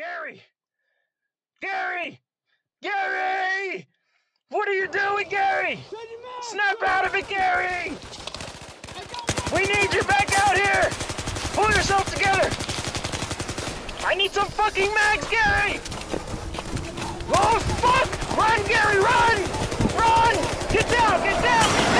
Gary! Gary! Gary! What are you doing, Gary? Snap out of it, Gary! We need you back out here! Pull yourself together! I need some fucking mags, Gary! Oh, fuck! Run, Gary, run! Run! Get down, get down, get down!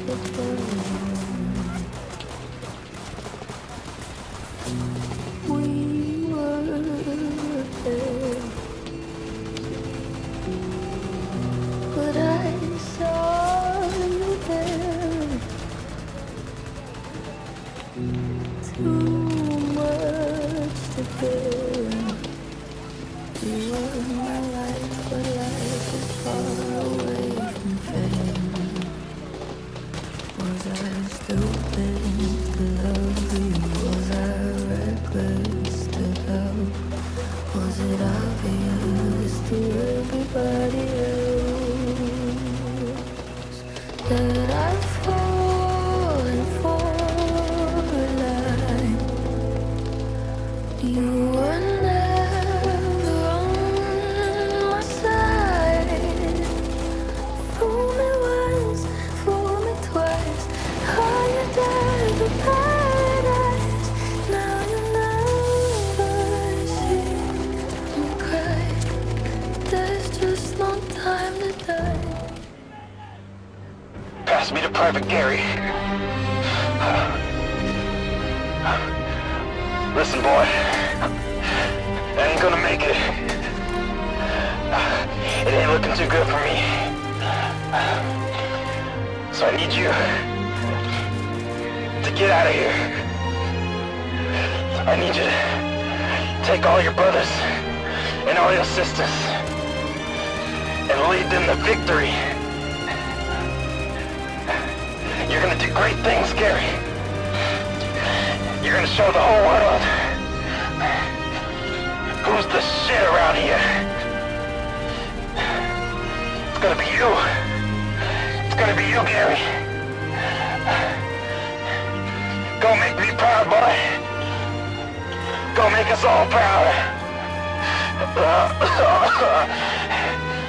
Too much to bear. You were my life, but life is far away from fair. Was I stupid to love you? Was I reckless to love? Was it obvious to everybody Pass me to Private Gary. Listen, boy. I ain't gonna make it. It ain't looking too good for me. So I need you to get out of here. I need you to take all your brothers and all your sisters and lead them to victory. Great things, Gary. You're gonna show the whole world who's the shit around here. It's gonna be you. It's gonna be you, Gary. Go make me proud, boy. Go make us all proud.